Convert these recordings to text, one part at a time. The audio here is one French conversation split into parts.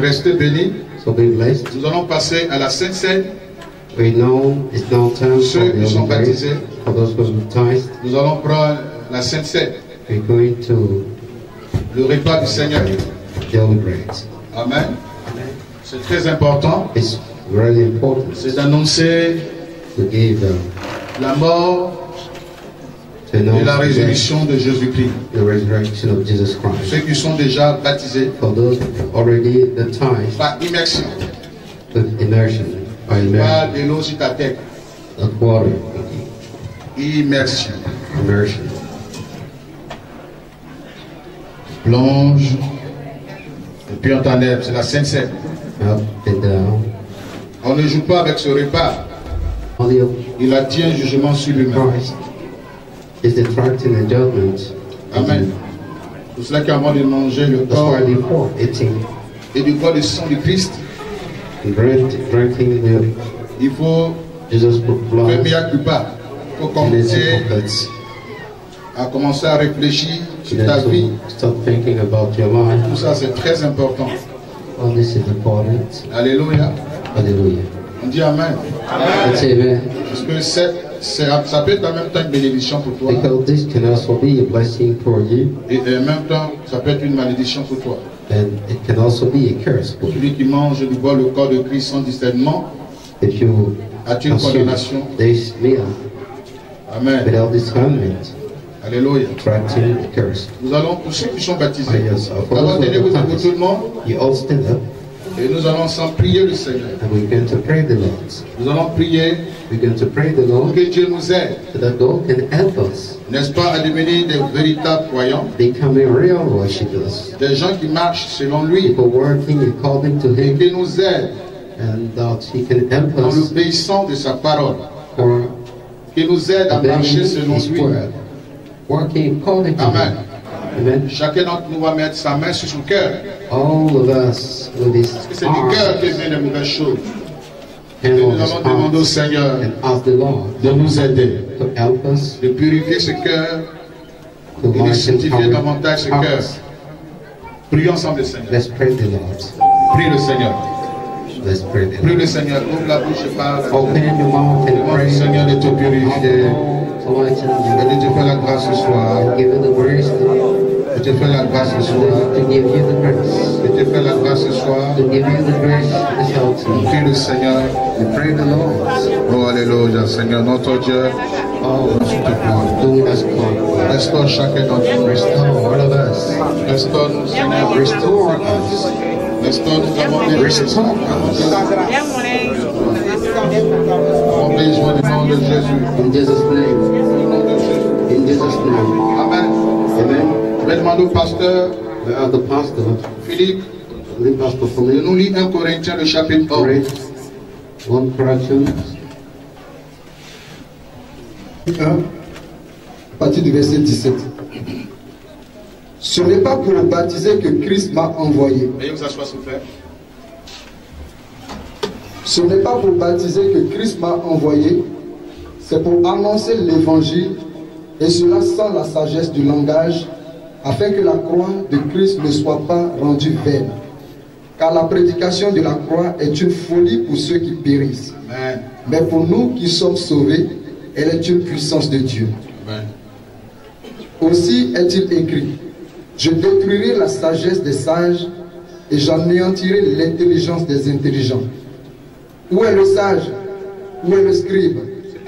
restez bénis. So be blessed. Nous allons passer à la Sainte Seine. We know it's now time Ceux qui sont baptisés. For those who baptized, Nous allons prendre la Sainte Seine, we're going to le repas du Seigneur. the Grace. Amen. C'est très important. It's really important C'est d'annoncer la mort et la résurrection de Jésus-Christ. Ceux qui sont déjà baptisés For those already baptized par immersion, immersion, immersion, de l'eau sur ta tête. water, Immersion. immersion. Plonge. Et puis on t'enlève. C'est la Sainte Seine. On ne joue pas avec ce repas. Il a dit un jugement sur lui-même. Is the tracting and judgment. Amen. C'est cela qu'avant de manger le corps et de boire le sang du Christ, il faut Jesus' faire culpa. Il faut commencer à commencer à réfléchir sur ta vie. to start thinking about your life. Tout ça, c'est très important. All this is important. Alléluia. Hallelujah. On dit Amen. Amen. Parce que ça peut être en même temps une bénédiction pour toi. Because this can also be a blessing for you, Et en même temps, ça peut être une malédiction pour toi. and it can also be a curse for you. Celui qui mange et boit le corps de Christ sans discernement If you a une condamnation? this meal Amen. without discernment, Alléluia. attracting a curse. Nous allons, pour ceux qui sont baptisés, d'abord tenez-vous debout tout le monde You all stand up, et nous allons ensemble prier le Seigneur. and we're going to pray the Lord. Nous allons prier We're going to pray the pour Lord que Dieu nous aide, so that God can help us n'est-ce pas, à devenir des véritables croyants, becoming real worshippers, des gens qui marchent selon lui people working according to et Him, qui nous aident and that He can help en us l'obéissance de sa parole, for qui nous aident à marcher selon lui. word, working according to Amen. Him. Amen. Chacun d'entre nous va mettre sa main sur son cœur. All of us with His Parce que c'est du cœur que viennent les mauvaises choses. Et nous allons demander au Seigneur de nous aider, de purifier ce cœur de sanctifier davantage ce cœur. Prions ensemble le Seigneur. Let's pray the Lord. Prie le Seigneur. Let's pray the Prie Lord. le Seigneur. Ouvre la bouche et parle. Open your mouth and pray. au Seigneur de te purifier. Et de te faire la grâce ce soir. Give you the grace De te faire la grâce ce soir. to give you the grace. De te faire la grâce ce soir. To give you the grace. Prie le Seigneur. We pray the Lord. Oh, Alléluia, Seigneur, notre Dieu. Oh, Nous te. Restaure chacun d'entre nous. Restore all of us. Restaure-nous, Seigneur. Restore us. Restaure-nous, des Restore avons besoin du nom de Jésus. In Jesus' name. In Jesus' name. Amen. Amen. Je vais demander au pasteur the pastor, Philippe the pastor nous lire 1 Corinthiens, le chapitre 11. Read 1 Corinthians 1, à partir du verset 17. Ce n'est pas pour le baptiser que Christ m'a envoyé. Veuillez vous asseoir, s'il vous plaît. Ce n'est pas pour baptiser que Christ m'a envoyé, c'est pour annoncer l'évangile, et cela sans la sagesse du langage, afin que la croix de Christ ne soit pas rendue vaine. Car la prédication de la croix est une folie pour ceux qui périssent, Amen. mais pour nous qui sommes sauvés, elle est une puissance de Dieu. Amen. Aussi est-il écrit, je détruirai la sagesse des sages et j'anéantirai l'intelligence des intelligents. Où est le sage? Où est le scribe?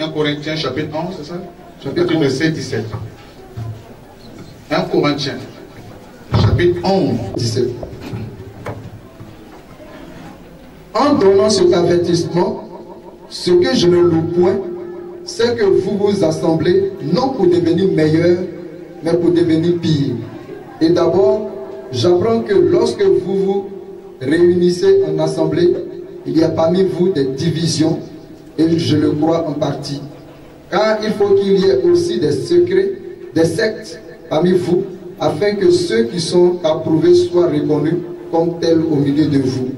1 Corinthiens, chapitre 11, c'est ça? Chapitre Chapitre verset 17. 1 Corinthiens, chapitre 11. 17. En donnant cet avertissement, ce que je ne loue point, c'est que vous vous assemblez non pour devenir meilleurs, mais pour devenir pires. Et d'abord, j'apprends que lorsque vous vous réunissez en assemblée, il y a parmi vous des divisions, et je le crois en partie. Car il faut qu'il y ait aussi des secrets, des sectes parmi vous, afin que ceux qui sont approuvés soient reconnus comme tels au milieu de vous.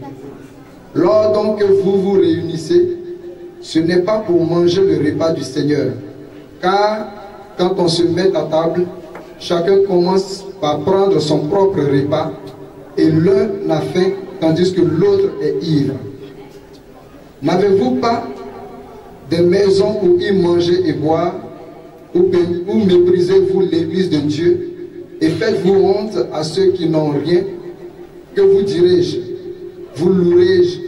Lors donc que vous vous réunissez, ce n'est pas pour manger le repas du Seigneur, car quand on se met à table, chacun commence par prendre son propre repas, et l'un n'a faim tandis que l'autre est ivre N'avez-vous pas des maisons où y manger et boire, où méprisez-vous l'Église de Dieu et faites-vous honte à ceux qui n'ont rien? Que vous dirai-je? Vous louerai-je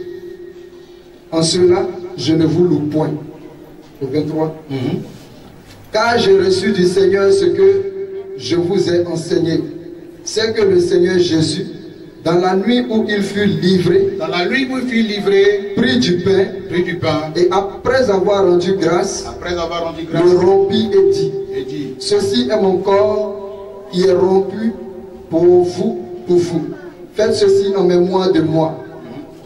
En cela, je ne vous loue point. Au 23. Car j'ai reçu du Seigneur ce que je vous ai enseigné. C'est que le Seigneur Jésus, dans la nuit où il fut livré, Dans la nuit où il fut livré, prit du pain prit du pain, et après avoir rendu grâce, après avoir rendu grâce, le rompit et dit, et dit, Ceci est mon corps qui est rompu pour vous, pour vous. Faites ceci en mémoire de moi.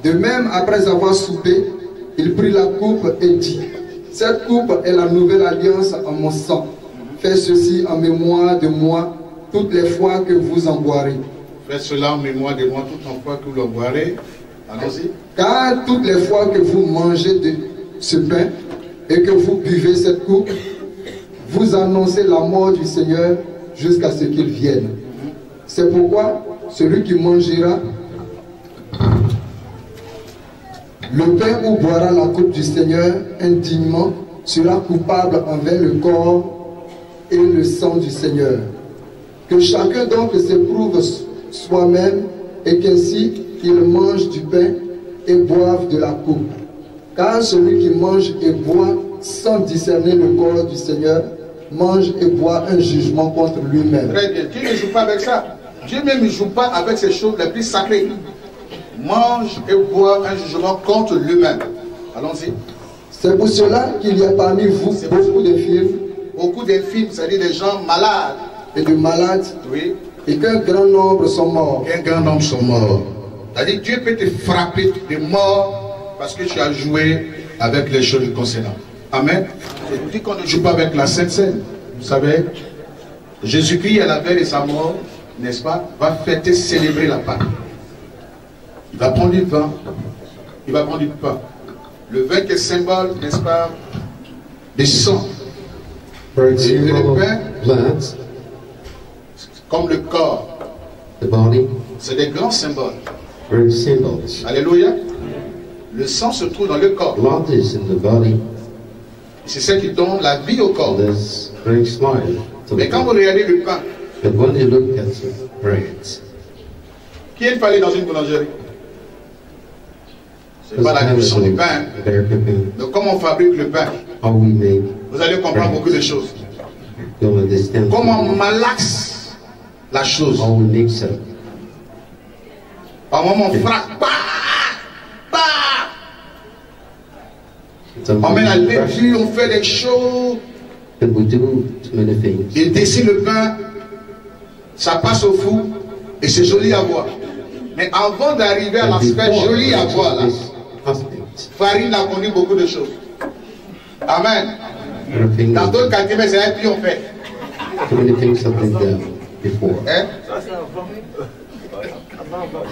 De même, après avoir soupé, il prit la coupe et dit, Cette coupe est la nouvelle alliance en mon sang. Faites ceci en mémoire de moi toutes les fois que vous en boirez. Faites cela en mémoire de moi tout en fois que vous le boirez. Allons-y. Car toutes les fois que vous mangez de ce pain et que vous buvez cette coupe, vous annoncez la mort du Seigneur jusqu'à ce qu'il vienne. C'est pourquoi celui qui mangera le pain ou boira la coupe du Seigneur indignement sera coupable envers le corps et le sang du Seigneur. Que chacun donc s'éprouve soi-même et qu'ainsi il mange du pain et boive de la coupe. Car celui qui mange et boit sans discerner le corps du Seigneur mange et boit un jugement contre lui-même. Très bien. Dieu ne joue pas avec ça? Dieu même ne joue pas avec ces choses les plus sacrées. Mange et boit un jugement contre lui-même. Allons-y. C'est pour cela qu'il y a parmi vous beaucoup de films Beaucoup d'infirmes, c'est-à-dire des gens malades, et de malades oui, et qu'un grand nombre sont morts. un grand nombre sont morts. C'est-à-dire Dieu peut te frapper de mort parce que tu as joué avec les choses concernant. Amen. C'est dit qu'on ne joue pas avec la Sainte Seine. Vous savez, Jésus-Christ à la veille de sa mort, n'est-ce pas, va fêter, célébrer la Pâque. Il va prendre du vin, il va prendre du pain. Le vin qui est symbole, n'est-ce pas, du sang, Et le pain. Comme le corps. the body, C'est des grands symboles. symbols. Alléluia. Le sang se trouve dans le corps. Blood is in the body, C'est ce qui donne la vie au corps. this brings life to the Mais quand vous regardez le pain, But when you look at the bread, qui est fallait dans une boulangerie? C'est pas la cuisson du pain. Donc comment on fabrique le pain? How we make, Vous allez comprendre beaucoup de choses. Comment on malaxe la chose. Par moment, on frappe. Bah Bah On met la laitue, on fait des choses. and we do many things. Il dessine le pain. Ça passe au four. Et c'est joli à voir. Mais avant d'arriver à l'aspect joli à voir, là, farine a connu beaucoup de choses. Amen. Dans d'autres quartiers, mais c'est un pion fait. Before.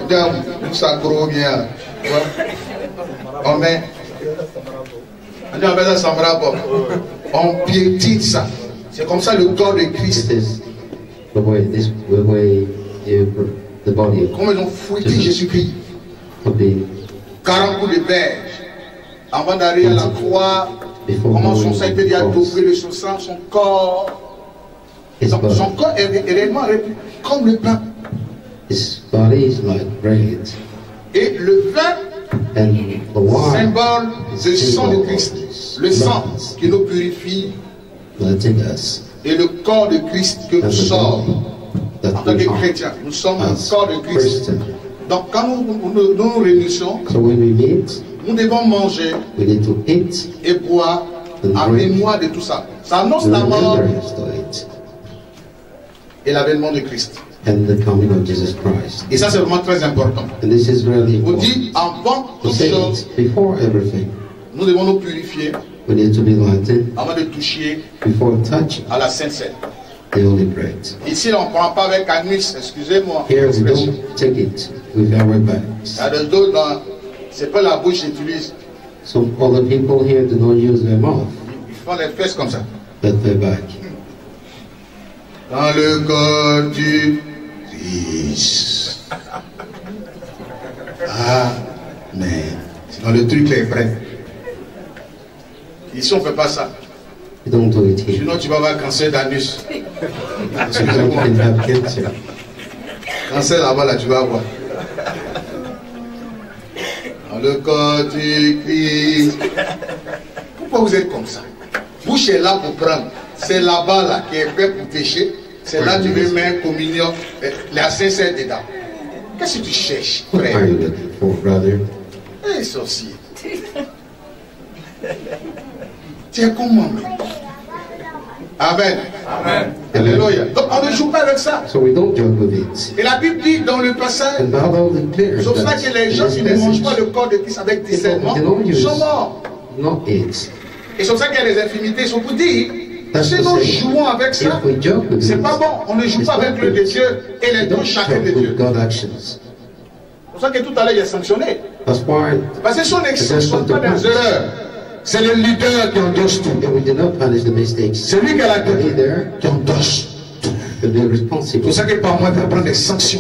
Donc, ça gros bien. Ouais. On met. On piétine ça. C'est comme ça le corps de Christ. The way this the way you, the body of Comme ils ont fouetté Jésus-Christ. of being 40 coups de berge. Avant d'arriver à la croix, comment son sang doubler de son sang, son corps. Donc, son corps est ré- est réellement comme le pain. His body is like bread, Et le wine symbole du sang de Christ. Le sang qui nous purifie et le corps de Christ que nous sommes en tant que chrétiens. Nous sommes le as corps de Christ. Donc quand nous nous, nous nous réunissons, So meet, nous devons manger we need to eat et boire en mémoire de tout ça. Ça annonce la mort et l'avènement de Christ. and the coming of Jesus Christ. Et ça c'est vraiment très important. And this is really On important. dit avant To toute chose, before everything, nous devons nous purifier we need to be avant de toucher before à la Sainte Seine. the holy bread. Ici on ne prend pas avec anus, excusez-moi. Here we don't take it with our Il bags. y a des autres, dans- c'est pas la bouche qu'ils utilisent. Some other people here do not use their mouth, Ils font les fesses comme ça. but their back. Dans le corps du Christ. Ah, mais sinon le truc est prêt. Ici, on ne fait pas ça. Sinon, tu vas avoir cancer d'anus. Cancer là-bas, là, tu vas avoir. Dans le corps du Christ. Pourquoi vous êtes comme ça? Bouche est là pour prendre. C'est là-bas là, qui est fait pour pécher. C'est là que tu veux mettre communion, la sincère dedans. Qu'est-ce que tu cherches, frère? Brother? Eh, sorcier. Tu es comment, mais? Amen. Alléluia. Donc, on ne joue pas avec ça. So we don't joke with it. Et la Bible dit dans le passage, c'est pour ça que les gens, this ne mangent pas le corps de Christ avec discernement, sont morts. not it. Et c'est pour ça qu'il y a des infimités. Ils sont pour dire, si nous jouons avec ça, c'est pas bon. On ne joue pas avec le good. de Dieu et les dons chacun de Dieu. with God actions. C'est pour ça que tout à l'heure, il a sanctionné. Parce que des- ne sont pas des erreurs. C'est le leader qui endosse tout. and we do not punish the mistakes. C'est lui qui a la tête qui endosse. be C'est pour ça que par mois, il va prendre des sanctions.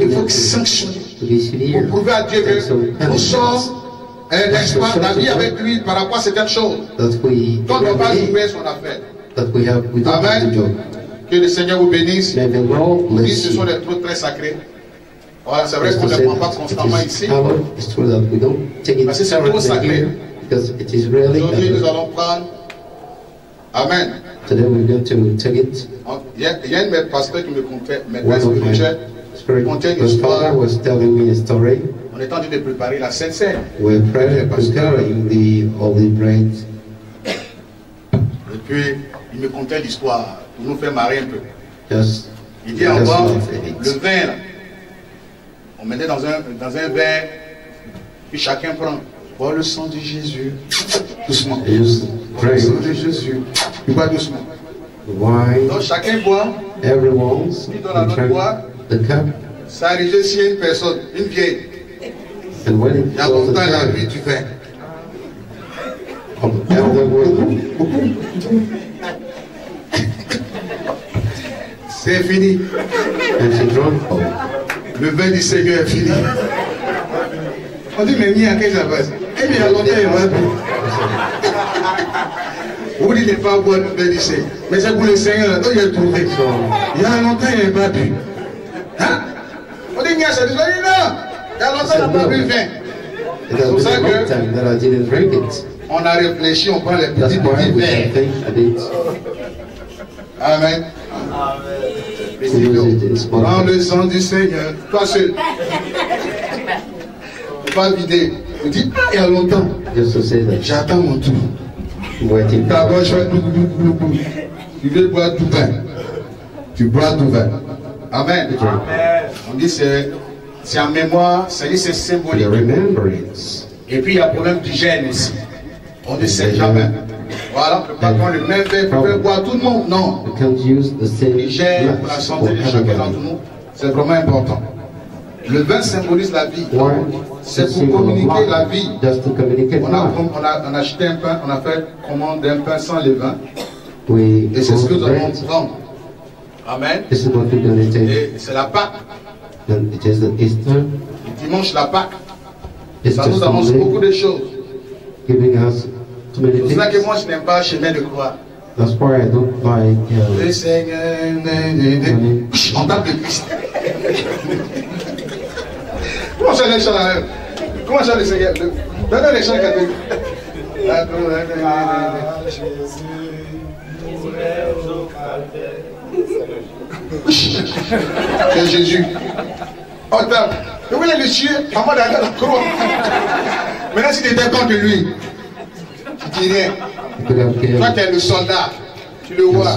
Il faut sanctionner. be severe. Pour prouver à Dieu que nous sommes, pas, la vie avec lui par rapport à certaines choses. Toi, on believe jouer son affaire. To Amen. Que le Seigneur vous bénisse. Oui, ce sont des trucs très sacrés. Voilà, c'est vrai qu'on ne prend pas constamment ici. Parce que c'est trop sacré. Aujourd'hui, nous allons prendre. Amen. Today we're going to take it. Il y a, un pasteurs qui me contait, mes pères spirituels, spirit contait une histoire. was telling me a story. On est en train de préparer la Sainte Seine. We're pre- preparing the holy bread, Et puis, il me contait l'histoire pour nous faire marrer un peu. just Il dit just en bas, laugh at le vin, là, on mettait dans un, dans un verre, puis chacun prend. Bois le sang de Jésus. Doucement. Bois le sang de Jésus. Puis bois doucement. Donc chacun boit. everyone's Qui donne à l'autre boire? the cup, Ça arrivait a une personne, une vieille, and when it il y a longtemps, elle a bu du vin. C'est fini. Le vin du Seigneur est fini. On dit, mais Mia, qu'est-ce qui se passe Eh bien, il y a il. Vous dites, il pas boire le vin du Seigneur. Mais c'est pour le Seigneur, donc il a trouvé. Il y a longtemps, il n'est pas bu. Hein? On dit, Mia, c'est du Seigneur. Non Il y a longtemps, il n'a pas bu le vin. Has pour ça a que-. On a réfléchi, on prend les petits petits verres. it. Amen. Prends cups. le sang du Seigneur, toi seul. Pas vider. Vous dites, ah, il y a longtemps. J'attends mon tour. D'abord, je fais tout, tout, tout, tout. Tu veux boire tout vin. Tu bois tout vin. Amen. On dit c'est c'est en mémoire, dit c'est symbolique. Et puis il y a problème d'hygiène aussi. On ne sait jamais. Voilà, ne peut pas prendre le même verre pour faire boire tout le monde. Non. L'hygiène pour la santé de chacun d'entre nous, c'est vraiment important. Le vin symbolise la vie. C'est pour communiquer la vie. Just to communicate On a, life. on, a, on a acheté un pain, on a fait commande d'un pain sans levain. We Et c'est ce que nous allons prendre. Amen. Et c'est la Pâque. Le dimanche, la Pâque. Ça nous annonce beaucoup de choses. giving us C'est pour ça que moi, je n'aime pas chemin de croix. That's why I don't like Le uh, Seigneur, né, né. on tape le Christ. Comment ça les chants Comment ça le Seigneur Le- Donne les chants catholiques. C'est Jésus. On tape. Je voulais le tuer avant d'aller à la croix. Maintenant, si tu étais contre lui, tu killed Toi, tu es le soldat. Tu le vois.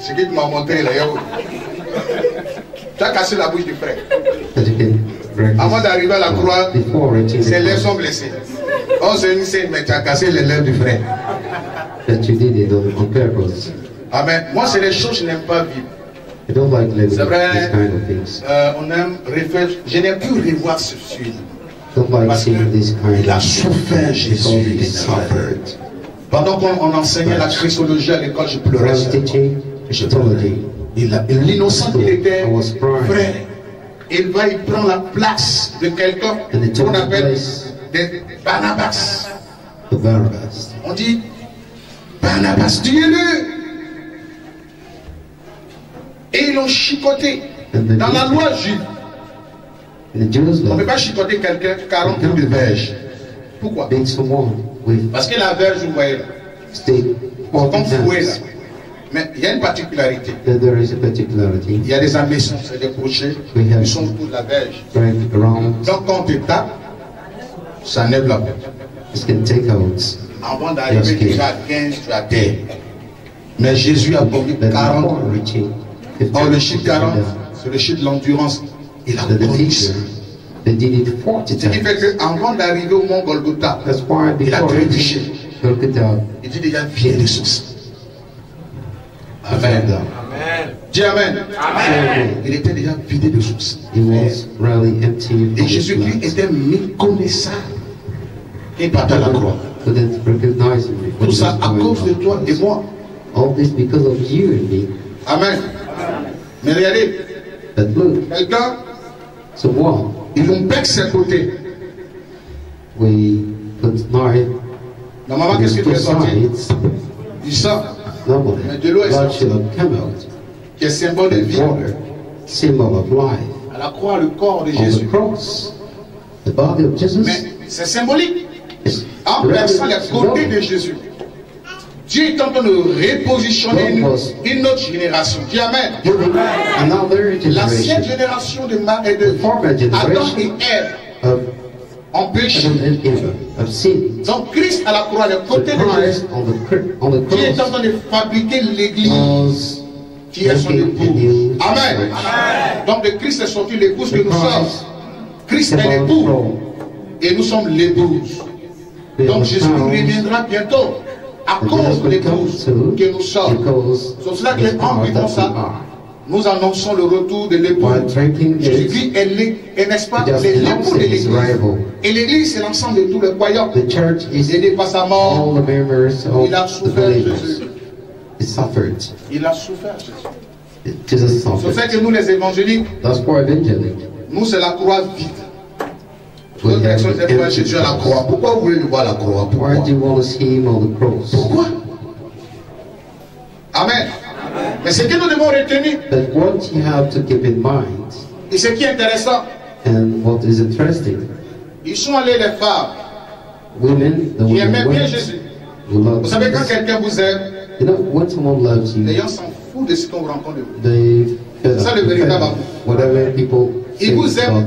Ce qu'il m'a montré là, yo. Tu as cassé la bouche du frère. Avant d'arriver à la croix, ses lèvres sont blessées. C'est une scène, mais tu as cassé les lèvres du frère. That you did it on, on purpose. Amen. Moi, c'est les choses que je n'aime pas vivre. I don't like living C'est vrai. Euh, on aime refaire. Je n'aime plus revoir ce film. A souffert, Jésus. il a souffert. suffered. Pendant qu'on on enseignait la christologie à l'école, je pleurais. Je Il L'innocent, il était frère. il va y prendre la place de quelqu'un qu'on appelle des Barnabas. On dit Barnabas, tuez-le. Et ils l'ont chicoté. Dans la loi juive, on ne peut pas chicoter quelqu'un 40 coups de verge. Pourquoi? Parce que la verge, vous voyez là, 40 comme fouet là. Mais il y a une particularité. Then there is a particularity. Il y a des ameçons, c'est des crochets, ils sont autour de la verge. Donc quand tu tapes, ça enlève la verge. Avant d'arriver déjà à 15, tu as terre. Mais Jésus a connu But 40. before reaching 50, Or le chiffre 40, the, c'est le chiffre de l'endurance. Il a connu ça. they did it 40 Ce qui fait times. qu'avant d'arriver au mont Golgotha, That's why il a trébuché. reaching Golgotha, Il dit déjà, viens de source. Amen. down. Dis Amen. Amen. Il était déjà vidé de source. He was really empty Et Jésus-Christ était méconnaissable. Et par la croix. Tout ça à cause de toi et moi. All this because of you and me. Amen. Mais regardez, But quelqu'un, someone, ils l'ont bec ses côtés. we put knife Normalement, on qu'est-ce fait sortir sides. Du sang, Normally, Mais de l'eau est sortie. qui est symbole de vie. symbol of life. À la croix, le corps de On the Jésus. cross, the body of Jesus Mais c'est symbolique. En plaçant les côtés de. Jésus, Dieu est en train de repositionner une, une autre génération. Dis Amen. L'ancienne génération de, Ma- et de Adam et Ève ont péché. Donc Christ à la croix, les The côtés de Christ Dieu est en train de fabriquer l'église qui est son new Amen. church. Donc de Christ est sorti l'épouse que nous sommes. Christ est l'époux et nous sommes l'épouse. Donc Jésus reviendra bientôt à cause de l'épouse que nous sommes. C'est cela que vivant that we ça, nous annonçons le retour de l'époux. While drinking Jésus this, Christ est n'est-ce pas? c'est l'époux de l'église. Et l'église c'est l'ensemble de tous les croyants. the church is Il n'est pas sa mort, all the members of il a the souffert. Jésus. Il a souffert Jésus. Jesus C'est ça que nous les évangéliques, nous c'est la croix vide. The aiment voir empty Jésus à la croix. Pourquoi vous voulez le voir à la croix? Pourquoi? Why do you want to see him on the cross? Pourquoi? Amen. Mais ce que nous devons retenir, But what you have to keep in mind, et ce qui est intéressant, and what is interesting, ils sont allés les femmes women, the qui aimaient bien Jésus. Vous savez, quand quelqu'un vous aime, You know, when someone loves les you, gens s'en foutent de ce qu'on rencontre de vous. they fed Ça, le véritable amour. whatever people Ils vous aiment.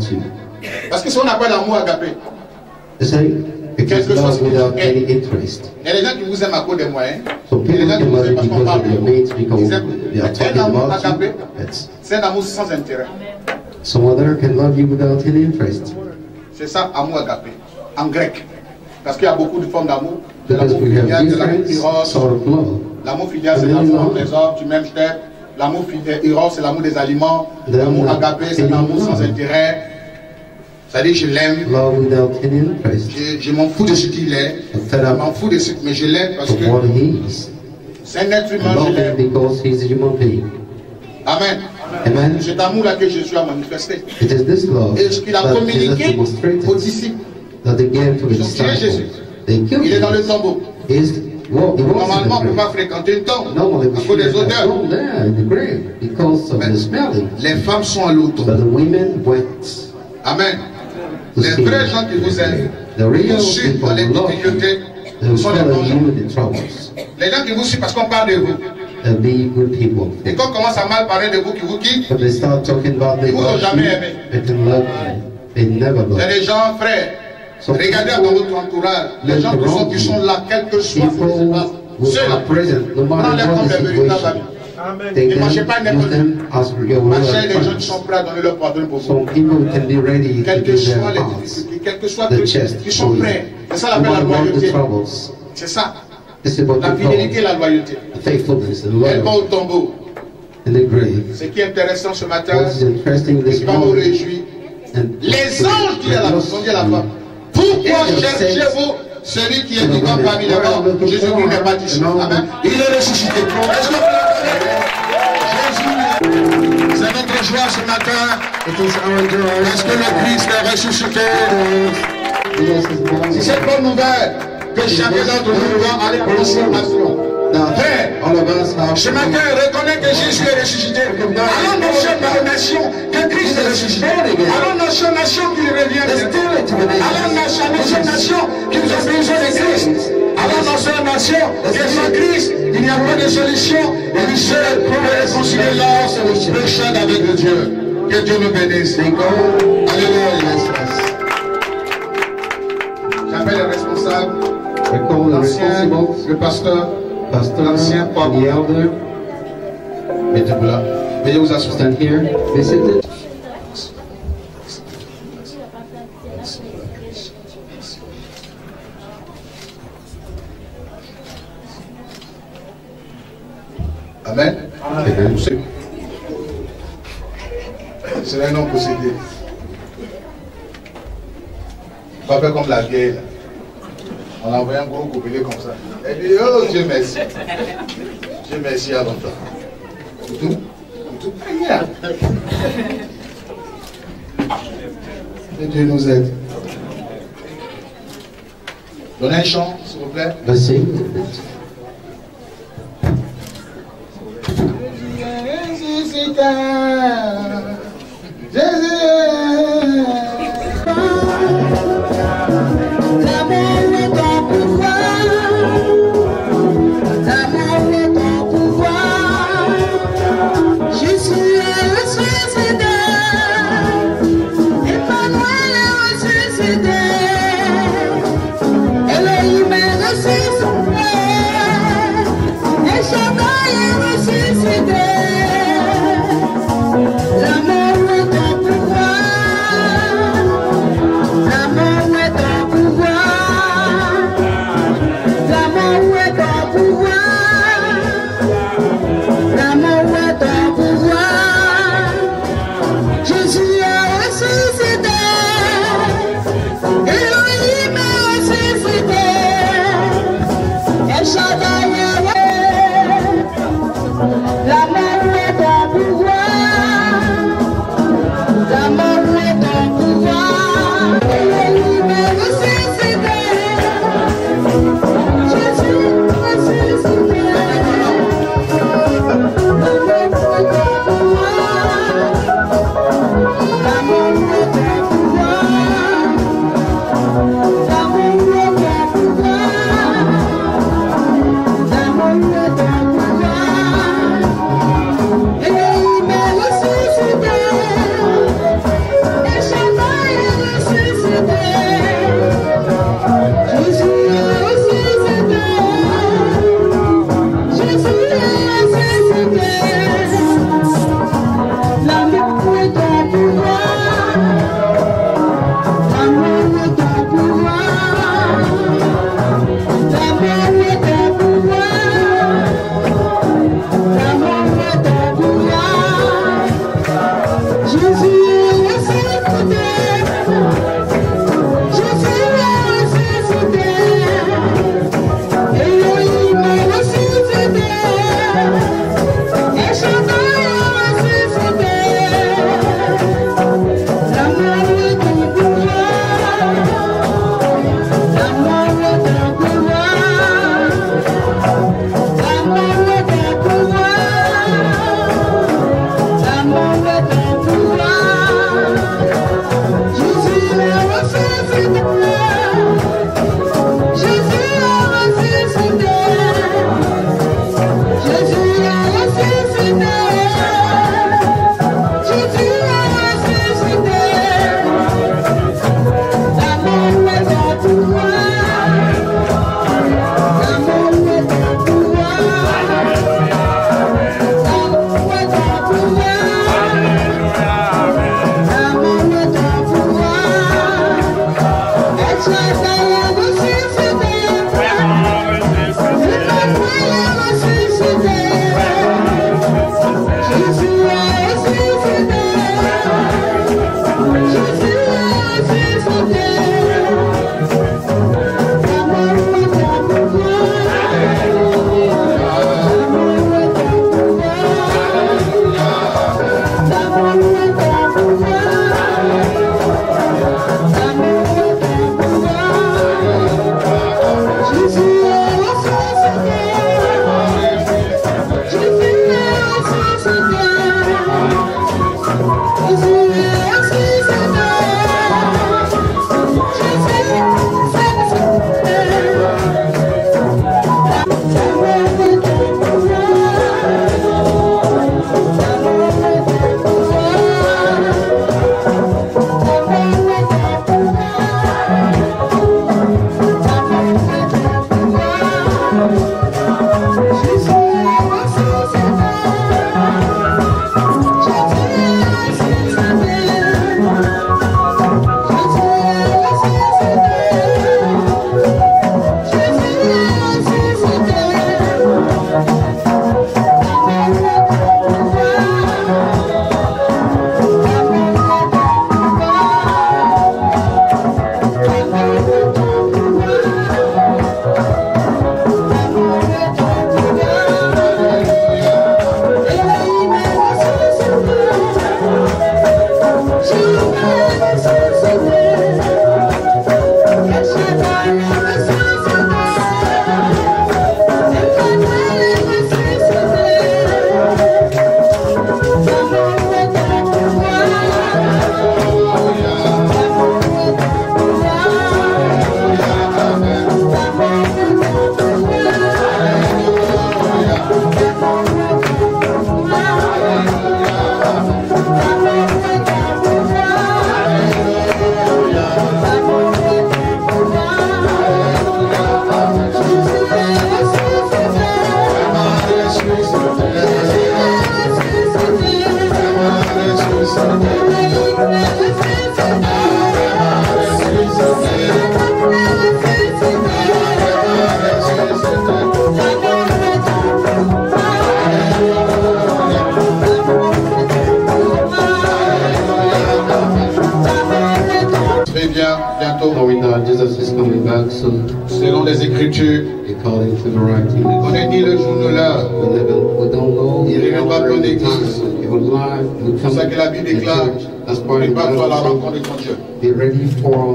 Parce que ce qu'on appelle l'amour agapé, Quelque chose qui vous aime. interest. il y a des gens qui vous aiment à cause des moyens. Il y a des gens qui vous aiment parce qu'on parle de vous. are Un amour agapé, c'est un amour sans intérêt. some other can love you without any interest. C'est ça, amour agapé, en grec. Parce qu'il y a beaucoup de formes d'amour. De l'amour filial, de l'amour. L'amour filial, c'est l'amour des hommes, tu m'aimes, je t'aime. L'amour filial, eros, c'est l'amour des aliments. L'amour agapé, c'est l'amour sans intérêt. C'est-à-dire, je l'aime. Je, je m'en fous de ce qu'il est. Je m'en fous de ce mais je l'aime parce que c'est un être humain, je l'aime. Amen. Amen. C'est cet amour-là que Jésus a manifesté. It is this love Et ce qu'il a communiqué aux disciples. that they gave to the Ils ont tué Jésus. Il est dans le tombeau. Well, Normalement, on ne peut pas fréquenter une tombe à cause des odeurs. there the grave because of Mais- the smelling. Les femmes sont allées au tombeau. Amen. Les vrais gens qui vous aiment, vous suivent dans les difficultés, sont les bons gens. Les gens qui vous suivent parce qu'on parle de vous. And be good people. Et quand on commence à mal parler de vous, qui vous quittent, But they start talking about they Ils vous ont jamais aimé. They can love you. They never il y a love des gens, frères, So regardez dans votre entourage, les gens qui sont, qui sont là, quel que soit ce qui se passe, ceux-là, comme the véritables amis. Take Ne marchez pas n'importe your Marchez les gens qui sont prêts à donner leur pardon pour vous. Quelles que soient les difficultés, quels que soient chest qui sont prêts. C'est ça No l'appelle la loyauté. C'est ça. La fidélité et la loyauté. Elle va au tombeau. Ce qui est intéressant ce matin, this qui va morning, réjouir, les anges disent à à la femme, pourquoi cherchez-vous celui qui est vivant parmi les morts Jésus-Christ n'est pas. Amen. Il est ressuscité. Est-ce que vous Jésus, c'est notre joie ce matin parce que le Christ est ressuscité? C'est cette bonne nouvelle que chacun d'entre nous doit aller prêcher à nation. Ce matin, reconnais que Jésus est ressuscité. Allons dans la nation que Christ est ressuscité. Allons annoncer aux nations qu'il revient. Allons nation. annoncer aux nations que nous avons besoin de Christ. Allons annoncer aux nations que sans Christ, il n'y a pas de solution. Et lui seul peut réconcilier l'homme, le chant avec Dieu. Que Dieu nous bénisse. Alléluia. J'appelle les responsables, l'ancien, le pasteur, pastor, l'ancien and the elder, mettez-vous là. Veuillez vous asseoir. stand here. Be seated. Amen. Amen. C'est un homme possédé. Pas faire comme la vieille. On a envoyé un gros gobelet comme ça. Elle dit Oh Dieu merci. Dieu merci à longtemps. Tout, tout, rien. Que Dieu nous aide. Donnez un chant, s'il vous plaît. Let's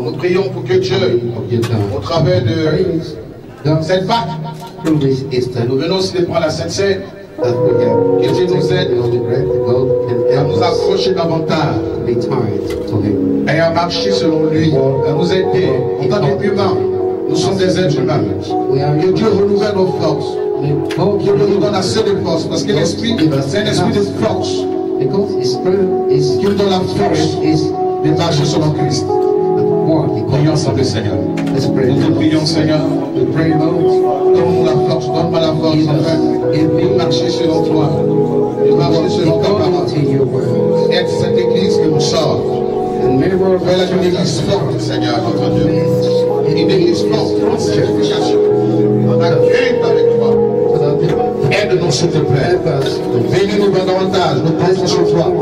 Nous prions pour que Dieu, au travers de cette Pâque, nous venons de prendre la Sainte Seine, Que Dieu nous aide. à nous us approcher davantage, et à marcher selon lui, à nous aider. En tant nous sommes des êtres humains. Que Dieu renouvelle nos forces. God Dieu nous donne assez de force, parce que l'esprit, c'est un esprit de force. Qui nous donne la force de marcher selon Christ. He Prions ensemble, Seigneur. Let's pray. Nous te prions, Seigneur. Donne-nous la force, donne-moi la force, give de marcher selon toi, de marcher selon ta parole. Être cette église que nous sommes. Fais-la une église forte, Seigneur, notre Dieu. Une église forte, en sanctification, en accueil avec toi. Aide-nous, s'il te plaît. Bénis-nous davantage, nous comptons sur toi.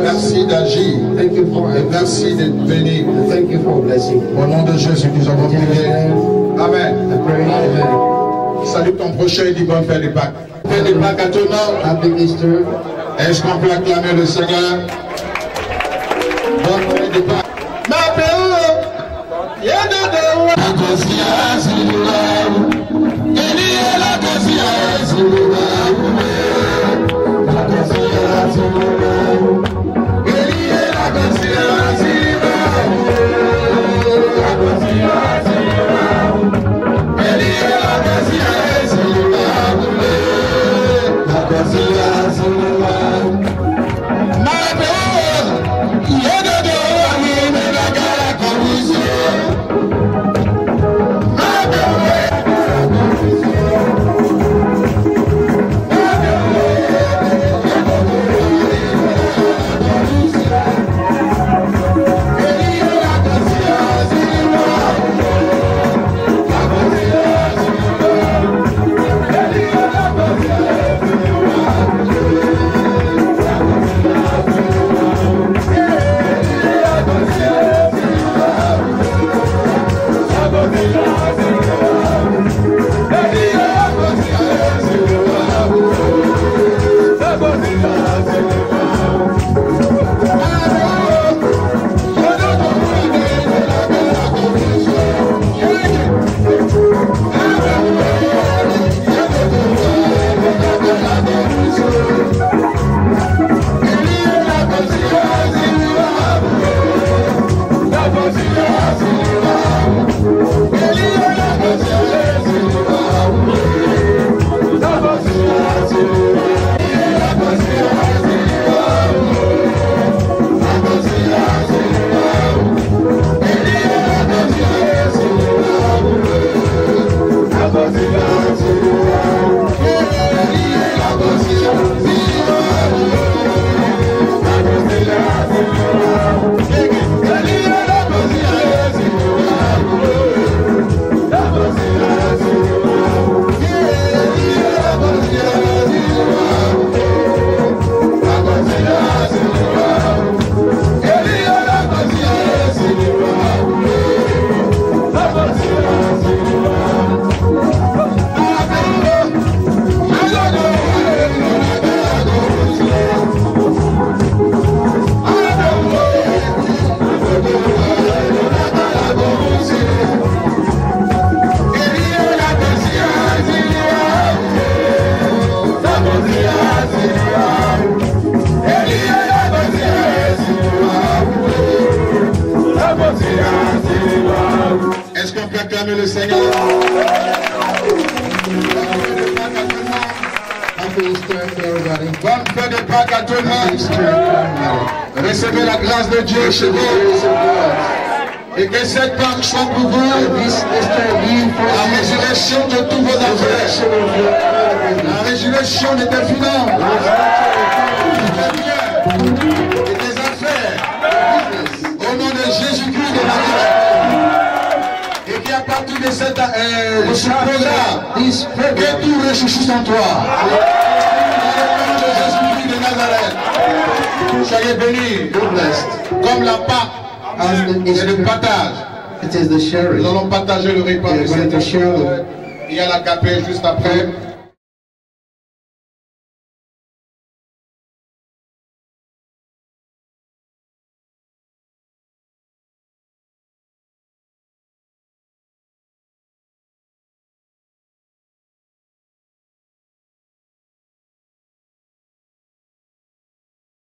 Merci d'agir. Thank you for Et merci d'être béni. Thank you for blessing. Au nom de Jésus, nous avons prié. Amen. Salue ton prochain et dis bonne fête des Pâques. Fête des Pâques à ton nom. Est-ce qu'on peut acclamer le Seigneur? Bonne fête des Pâques. Ma paix, De Pâques à tout le. Recevez la grâce de Dieu chez vous. Et que cette Pâques soit pour vous la résurrection de tous vos affaires. La résurrection de tes finances. De tes affaires. Au nom de Jésus-Christ de Nazareth. Et qu'à partir de cette, euh, de ce programme, que tout ressuscite en toi. Nazareth. Soyez bénis. Comme la Pâque c'est le partage. Nous allons partager le repas Il y a l'agapé juste après.